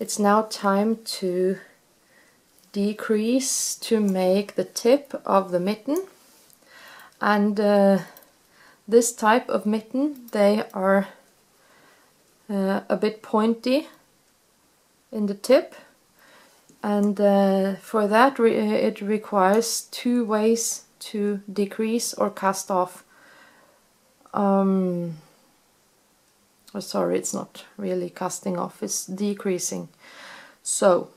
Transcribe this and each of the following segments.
it's now time to decrease to make the tip of the mitten. And uh, this type of mitten they are uh, a bit pointy in the tip. And uh, for that re it requires two ways to decrease or cast off. Um, oh, sorry it's not really casting off it's decreasing. So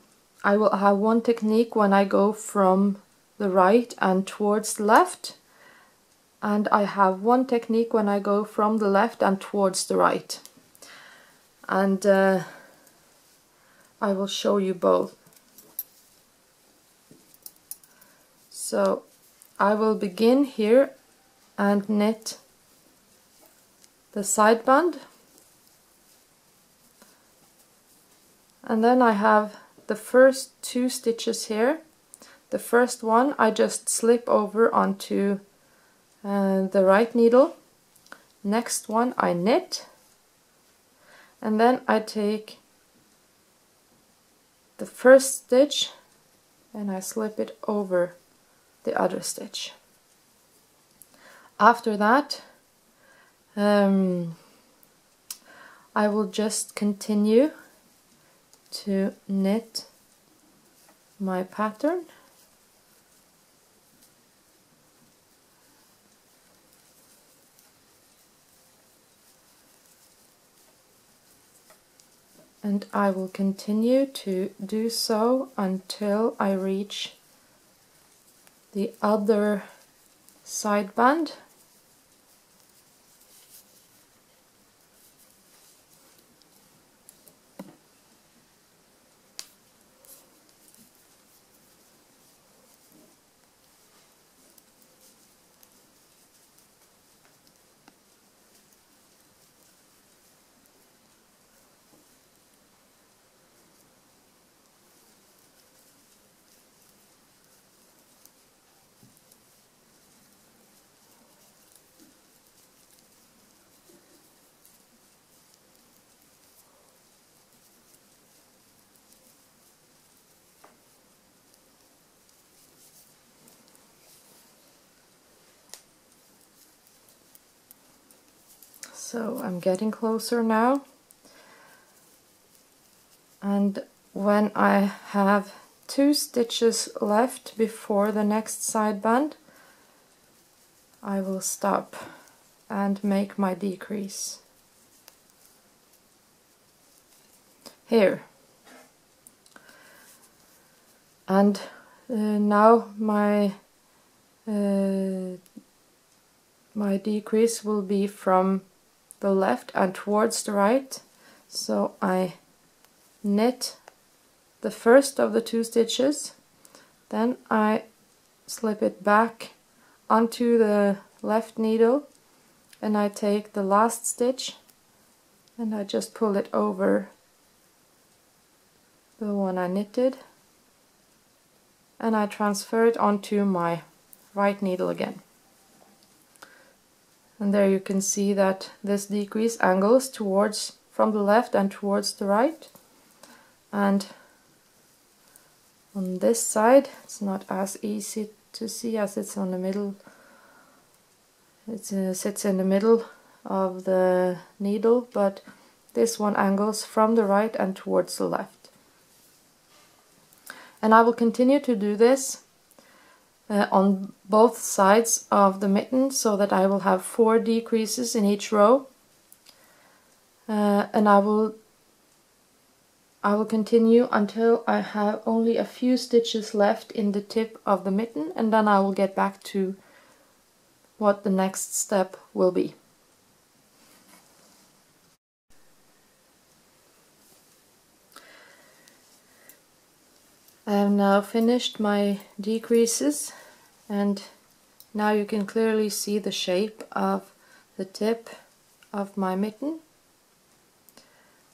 I will have one technique when I go from the right and towards the left and I have one technique when I go from the left and towards the right. And uh, I will show you both. So I will begin here and knit the side band and then I have the first two stitches here. The first one I just slip over onto uh, the right needle. Next one I knit. And then I take the first stitch and I slip it over the other stitch. After that um, I will just continue to knit my pattern. And I will continue to do so until I reach the other side band So I'm getting closer now. And when I have two stitches left before the next side band, I will stop and make my decrease. Here. And uh, now my uh, my decrease will be from the left and towards the right. So I knit the first of the two stitches. Then I slip it back onto the left needle. And I take the last stitch and I just pull it over the one I knitted. And I transfer it onto my right needle again and there you can see that this decrease angles towards from the left and towards the right. And on this side it's not as easy to see as it's on the middle. It uh, sits in the middle of the needle but this one angles from the right and towards the left. And I will continue to do this uh, on both sides of the mitten so that I will have four decreases in each row uh, and I will I will continue until I have only a few stitches left in the tip of the mitten and then I will get back to what the next step will be. I have now finished my decreases and now you can clearly see the shape of the tip of my mitten.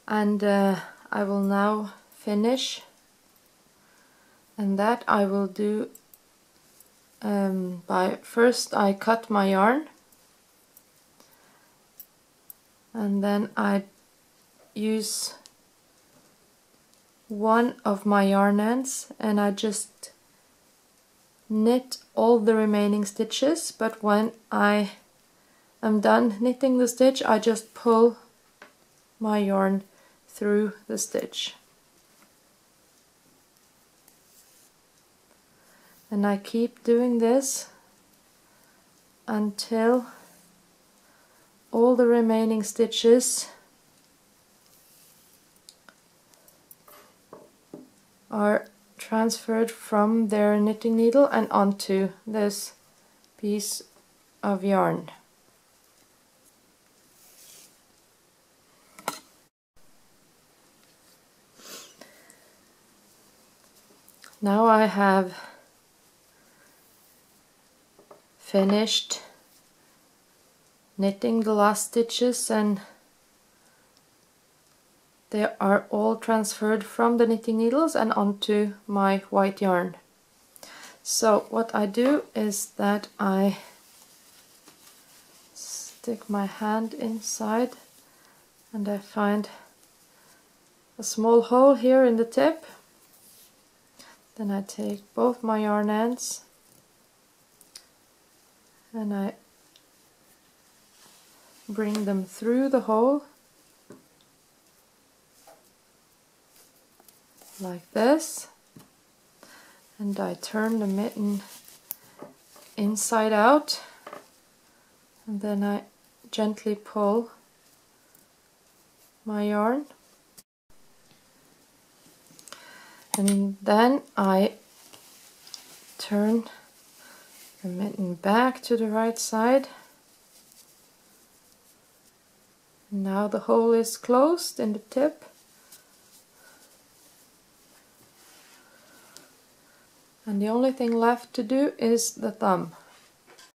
And uh, I will now finish and that I will do um, by first I cut my yarn and then I use one of my yarn ends and I just knit all the remaining stitches but when I am done knitting the stitch I just pull my yarn through the stitch. And I keep doing this until all the remaining stitches are transferred from their knitting needle and onto this piece of yarn. Now I have finished knitting the last stitches and they are all transferred from the knitting needles and onto my white yarn. So what I do is that I stick my hand inside and I find a small hole here in the tip. Then I take both my yarn ends and I bring them through the hole like this. And I turn the mitten inside out. And then I gently pull my yarn. And then I turn the mitten back to the right side. Now the hole is closed in the tip and the only thing left to do is the thumb